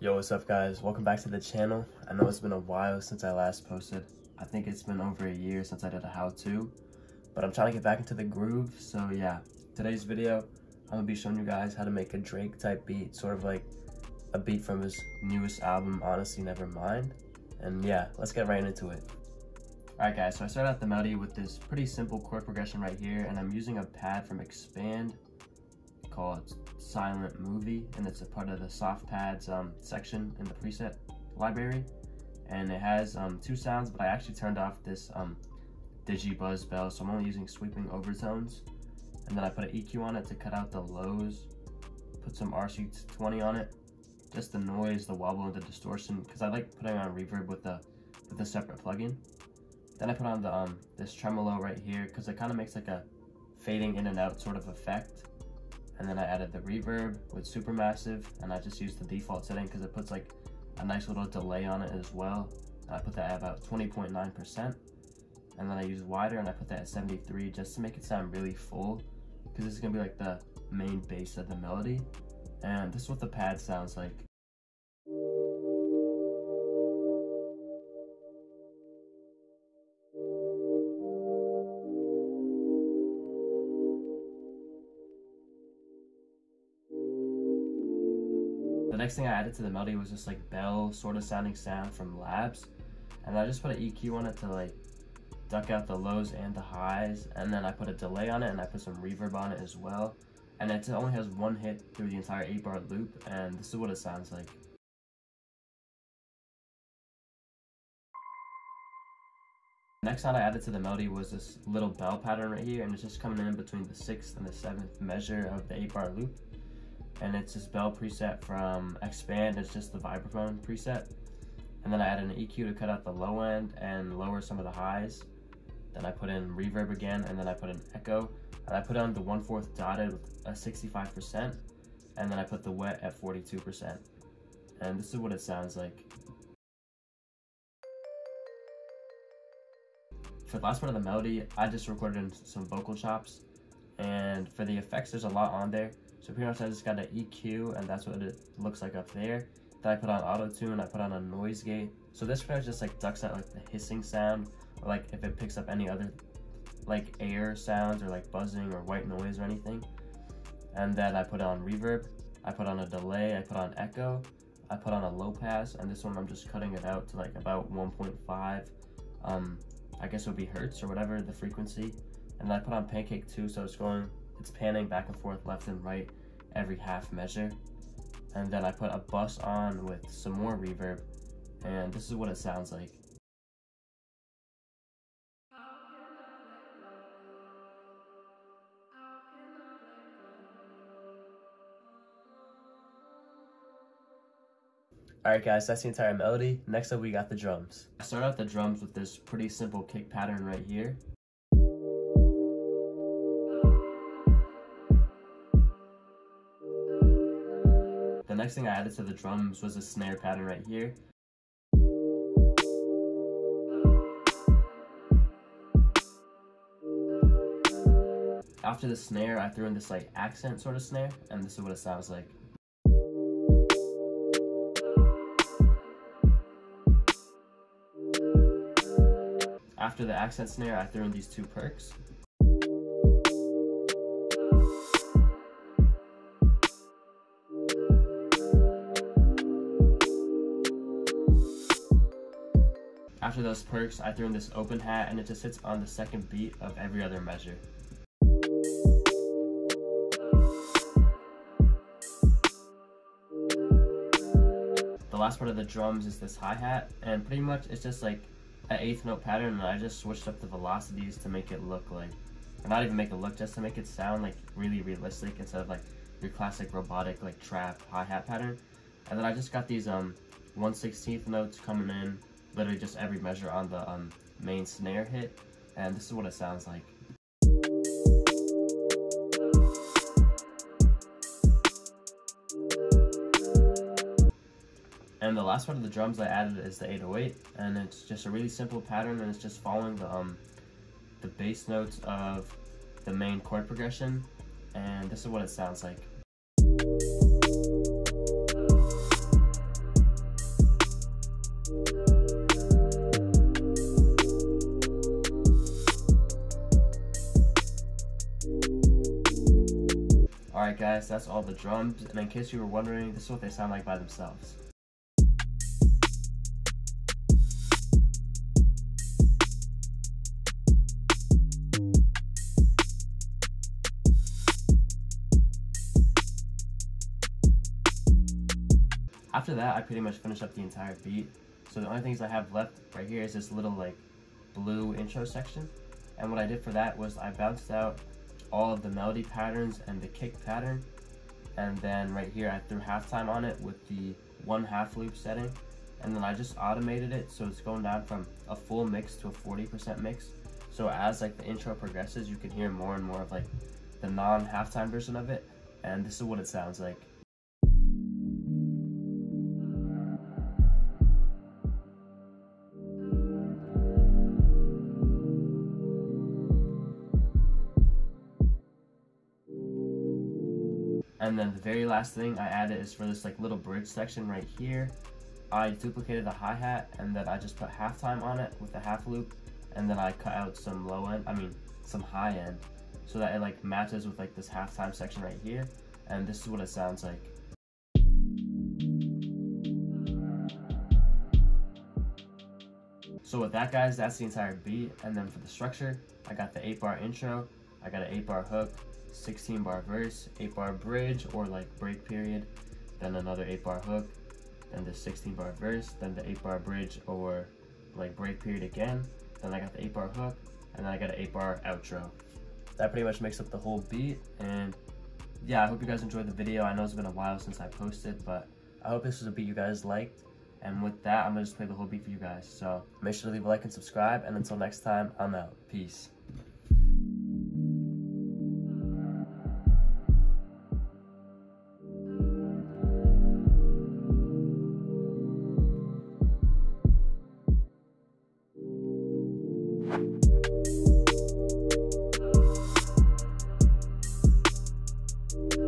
Yo, what's up guys? Welcome back to the channel. I know it's been a while since I last posted. I think it's been over a year since I did a how-to, but I'm trying to get back into the groove. So yeah, today's video, I'm gonna be showing you guys how to make a Drake type beat, sort of like a beat from his newest album, Honestly Nevermind. And yeah, let's get right into it. Alright guys, so I started out the melody with this pretty simple chord progression right here, and I'm using a pad from Expand called Silent Movie, and it's a part of the soft pads um, section in the preset library. And it has um, two sounds, but I actually turned off this um, Digi Buzz bell, so I'm only using sweeping overtones. And then I put an EQ on it to cut out the lows, put some RC20 on it, just the noise, the wobble, and the distortion, because I like putting on reverb with a with a separate plugin. Then I put on the um this tremolo right here, because it kind of makes like a fading in and out sort of effect and then I added the reverb with Supermassive and I just used the default setting because it puts like a nice little delay on it as well. And I put that at about 20.9% and then I use wider and I put that at 73 just to make it sound really full because this is gonna be like the main bass of the melody and this is what the pad sounds like. Next thing I added to the melody was just like bell sort of sounding sound from Labs. And I just put an EQ on it to like duck out the lows and the highs. And then I put a delay on it and I put some reverb on it as well. And it only has one hit through the entire 8 bar loop and this is what it sounds like. Next sound I added to the melody was this little bell pattern right here and it's just coming in between the 6th and the 7th measure of the 8 bar loop and it's this bell preset from Expand. It's just the vibraphone preset. And then I added an EQ to cut out the low end and lower some of the highs. Then I put in reverb again, and then I put in echo. And I put on the 1 4th dotted with a 65%, and then I put the wet at 42%. And this is what it sounds like. For the last part of the melody, I just recorded some vocal chops. And for the effects, there's a lot on there. So pretty much I just got an EQ and that's what it looks like up there. Then I put on auto tune, I put on a noise gate. So this pretty much just like ducks out like the hissing sound or like if it picks up any other like air sounds or like buzzing or white noise or anything. And then I put on reverb, I put on a delay, I put on echo, I put on a low pass, and this one I'm just cutting it out to like about 1.5, um, I guess it would be hertz or whatever the frequency. And then I put on PanCake 2, so it's going it's panning back and forth left and right every half measure. And then I put a bus on with some more reverb and this is what it sounds like. Alright guys, that's the entire melody. Next up we got the drums. I start out the drums with this pretty simple kick pattern right here. Next thing I added to the drums was a snare pattern right here. After the snare, I threw in this like accent sort of snare, and this is what it sounds like. After the accent snare, I threw in these two percs. After those percs, I threw in this open hat and it just sits on the second beat of every other measure. The last part of the drums is this hi-hat and pretty much it's just like an eighth note pattern and I just switched up the velocities to make it look like, or not even make it look, just to make it sound like really realistic instead of like your classic robotic like trap hi-hat pattern. And then I just got these um 1 16th notes coming in literally just every measure on the um, main snare hit, and this is what it sounds like. And the last part of the drums I added is the 808, and it's just a really simple pattern, and it's just following the um, the bass notes of the main chord progression, and this is what it sounds like. Guys, that's all the drums, and in case you were wondering, this is what they sound like by themselves. After that, I pretty much finished up the entire beat. So the only things I have left right here is this little like blue intro section. And what I did for that was I bounced out all of the melody patterns and the kick pattern. And then right here, I threw halftime on it with the one half loop setting. And then I just automated it so it's going down from a full mix to a 40% mix. So as like the intro progresses, you can hear more and more of like the non halftime version of it. And this is what it sounds like. And then the very last thing I added is for this like little bridge section right here. I duplicated the hi-hat and then I just put halftime on it with the half loop and then I cut out some low end, I mean some high end so that it like matches with like this halftime section right here and this is what it sounds like. So with that guys, that's the entire beat and then for the structure, I got the 8 bar intro, I got an 8 bar hook, 16 bar verse, 8 bar bridge or like break period, then another 8 bar hook, then the 16 bar verse, then the 8 bar bridge or like break period again, then I got the 8 bar hook, and then I got an 8 bar outro. That pretty much makes up the whole beat, and yeah, I hope you guys enjoyed the video. I know it's been a while since I posted, but I hope this was a beat you guys liked. And with that, I'm gonna just play the whole beat for you guys. So make sure to leave a like and subscribe, and until next time, I'm out. Peace. You